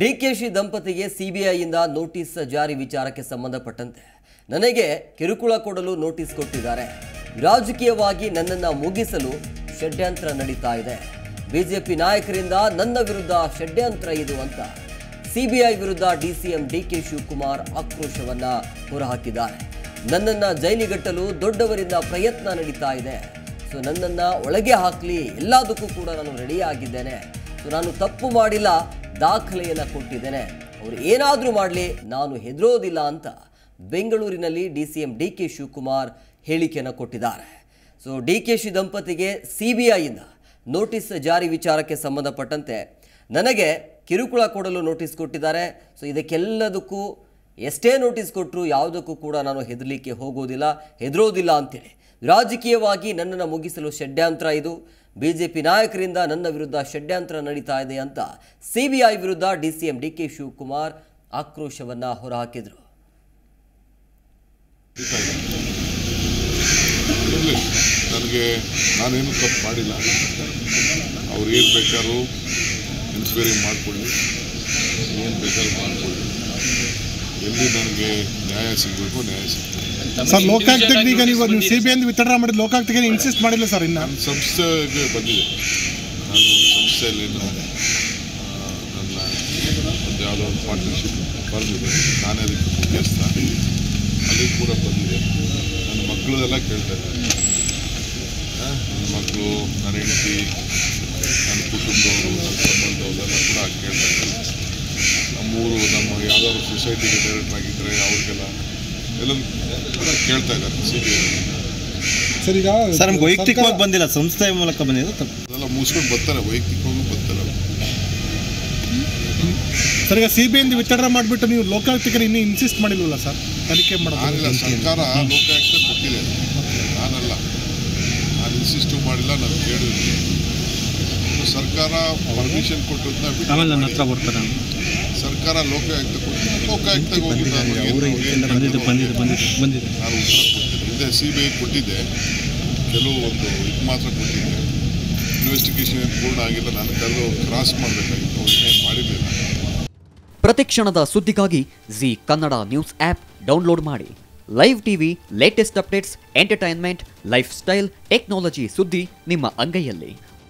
ಡಿಕೆಶಿ ದಂಪತಿಗೆ ಸಿಬಿಐಯಿಂದ ನೋಟಿಸ್ ಜಾರಿ ವಿಚಾರಕ್ಕೆ ಸಂಬಂಧಪಟ್ಟಂತೆ ನನಗೆ ಕಿರುಕುಳ ಕೊಡಲು ನೋಟಿಸ್ ಕೊಟ್ಟಿದ್ದಾರೆ. ರಾಜಕೀಯವಾಗಿ ನನ್ನನ್ನು ಮುಗಿಸಲು ಷಡ್ಯಂತ್ರ ನಡೀತಾ ಇದೆ. ಬಿಜೆಪಿ ನಾಯಕರಿಂದ ನನ್ನ ವಿರುದ್ಧ ಷಡ್ಯಂತ್ರ ಇದು ಅಂತ ಸಿಬಿಐ ವಿರುದ್ಧ ಡಿಸಿಎಂ ಡಿಕೆ ಶಿವಕುಮಾರ್ ಆಕ್ರೋಶವನ್ನ ಹೊರಹಾಕಿದ್ದಾರೆ. ನನ್ನನ್ನು ಜೈಲಿಗಟ್ಟಲು ದೊಡ್ಡವರಿಂದ ಪ್ರಯತ್ನ ನಡೀತಾ ಇದೆ. ಸೊ ನನ್ನನ್ನು ಒಳಗೆ ಹಾಕಲಿ, ಎಲ್ಲದಕ್ಕೂ ಕೂಡ ನಾನು ರೆಡಿಯಾಗಿದ್ದೇನೆ ಸೊ ನಾನು ತಪ್ಪು ಮಾಡಿಲ್ಲ ದಾಖಲೆಯನ್ನು ಕೊಟ್ಟಿದ್ದೇನೆ. ಅವರು ಏನಾದರೂ ಮಾಡಲಿ, ನಾನು ಹೆದರೋದಿಲ್ಲ ಅಂತ ಬೆಂಗಳೂರಿನಲ್ಲಿ D C M D K Shivakumar ಹೇಳಿಕೆಯನ್ನು ಕೊಟ್ಟಿದ್ದಾರೆ. ಸೊ ಡಿ ಕೆ ಶಿ ದಂಪತಿಗೆ ಸಿ ಬಿ ಐಯಿಂದ ನೋಟಿಸ್ ಜಾರಿ ವಿಚಾರಕ್ಕೆ ಸಂಬಂಧಪಟ್ಟಂತೆ ನನಗೆ ಕಿರುಕುಳ ಕೊಡಲು ನೋಟಿಸ್ ಕೊಟ್ಟಿದ್ದಾರೆ. ಸೊ ಇದಕ್ಕೆಲ್ಲದಕ್ಕೂ ಎಷ್ಟೇ ನೋಟಿಸ್ ಕೊಟ್ಟರು ಯಾವುದಕ್ಕೂ ಕೂಡ ನಾನು ಹೆದರಲಿಕ್ಕೆ ಹೋಗೋದಿಲ್ಲ, ಹೆದರೋದಿಲ್ಲ ಅಂತೇಳಿ. ರಾಜಕೀಯವಾಗಿ ನನ್ನನ್ನು ಮುಗಿಸಲು ಷಡ್ಯಂತ್ರ ಇದು. ಬಿಜೆಪಿ ನಾಯಕರಿಂದ ನನ್ನ ವಿರುದ್ಧ ಷಡ್ಯಂತ್ರ ನಡೀತಾ ಇದೆ ಅಂತ ಸಿಬಿಐ ವಿರುದ್ಧ ಡಿಸಿಎಂ ಡಿ ಕೆ ಶಿವಕುಮಾರ್ ಆಕ್ರೋಶವನ್ನು ಹೊರಹಾಕಿದರು. ನನಗೆ ನಾನೇನು ತಪ್ಪು ಮಾಡಿಲ್ಲ. ಅವ್ರು ಏನು ಬೇಕಾದ್ರೂ ಇನ್ಸ್ಪೈರಿಂಗ್ ಮಾಡಿಕೊಳ್ಳಿ. ಏನು ಬೇಕಾದ್ರೂ ಮಾಡಿಕೊಳ್ಳಿ ನನಗೆ ನ್ಯಾಯ ಸಿಗಬೇಕು ನ್ಯಾಯ ಸಿಗ್ತದೆ. ಸರ್ ಲೋಕಾಯುಕ್ತಕ್ಕೆ ಈಗ ನೀವು ನೀವು ಸಿ ಬಿ ಐ ವಿತರಣೆ ಮಾಡಿದ ಲೋಕಾಯುಕ್ತಕ್ಕೆ ಇನ್ಸಿಸ್ಟ್ ಮಾಡಿಲ್ಲ ಸರ್ ಇನ್ನು? ನನ್ನ ಸಂಸ್ಥೆಗೆ ಬಂದಿದೆ. ನಾನು ಸಂಸ್ಥೆಯಲ್ಲಿ ನನ್ನ ಒಂದು ಯಾವುದೋ ಒಂದು ಪಾರ್ಟ್ನರ್ಶಿಪ್ ಬರೆದಿದೆ ನಾನೇ ಅದಕ್ಕೆ ಮುಖ್ಯಸ್ಥ. ಅಲ್ಲಿ ಕೂಡ ಬಂದಿದೆ. ನನ್ನ ಮಕ್ಕಳದೆಲ್ಲ ಕೇಳ್ತಾ ಇದ್ದಾರೆ. ನನ್ನ ಮಕ್ಕಳು ನನ್ನ ಹೆಂಡತಿ ನನ್ನ ಕುಟುಂಬದವರು ನನ್ನ ಸಂಬಂಧದವರೆಲ್ಲ ಕೂಡ ಕೇಳ್ತಾ ಇದ್ದಾರೆ ನಮ್ಮೂರು ನಮ್ಮ ಯಾವ್ದಾದ್ರು ಸೊಸೈಟಿಗೆ ಡೈರೆಕ್ಟ್ ಆಗಿದ್ದರೆ ಅವ್ರಿಗೆಲ್ಲ ಎಲ್ಲ ಕೇಳ್ತಾ ಇದ್ದಾರೆ ಸಿ ಬಿ ಐ ಸರ್ ಈಗ ಸರ್ ನಮ್ಗೆ ವೈಯಕ್ತಿಕವಾಗಿ ಬಂದಿಲ್ಲ ಸಂಸ್ಥೆ ಮೂಲಕ ಬಂದಿದ್ದು ತಪ್ಪು. ಅದೆಲ್ಲ ಮುಗಿಸ್ಕೊಂಡು ಬರ್ತಾರೆ ವೈಯಕ್ತಿಕವಾಗೂ ಬರ್ತಾರೆ. ಅವ್ರು. ಸರ್ ಈಗ ಸಿ ಬಿ ಐ ವಿಚಾರಣೆ ಮಾಡಿಬಿಟ್ಟು ನೀವು ಲೋಕಾಯುಕ್ತಕ್ಕೆ ಇನ್ನೂ ಇನ್ಸಿಸ್ಟ್ ಮಾಡಿಲ್ವಲ್ಲ ಸರ್? ತನಿಖೆ ಮಾಡಿಲ್ಲ ಸರ್ಕಾರ ಲೋಕಾಯುಕ್ತ ಕೊಟ್ಟಿದೆ. ನಾನಲ್ಲ. ನಾನು ಇನ್ಸಿಸ್ಟು ಮಾಡಿಲ್ಲ ನಾನು ಕೇಳಿದ್ದೀನಿ. ಸರ್ಕಾರ ಪರ್ಮಿಷನ್ ಕೊಟ್ಟದನ್ನ ಹತ್ರ ಬರ್ತಾರೆ ಸರ್ಕಾರ ಲೋಕಾಯುಕ್ತ ಕೊಟ್ಟಿದೆ ಲೋಕಾಯುಕ್ತಗೆ ಹೋಗಿ ನಾನು ಬಂದಿದೆ ಹಿಂದೆ ಸಿ ಬಿ ಐ ಕೊಟ್ಟಿದ್ದೆ. ಕೆಲವು ಒಂದು ಇದು ಮಾತ್ರ ಕೊಟ್ಟಿದ್ದೆ. ಇನ್ವೆಸ್ಟಿಗೇಷನ್ ಏನು ಪೂರ್ಣ ಆಗಿಲ್ಲ. ನಾನು ಕೆಲವು ಕ್ರಾಸ್ ಮಾಡಬೇಕಾಗಿತ್ತು. ಅವ್ರು ಏನು ಮಾಡಿರಲಿಲ್ಲ. ಪ್ರತಿಕ್ಷಣದ ಸುದ್ದಿಗಾಗಿ Zee Kannada news app download ಮಾಡಿ. Live TV latest updates entertainment lifestyle technology ಸುದ್ದಿ ನಿಮ್ಮ ಅಂಗೈಯಲ್ಲಿ.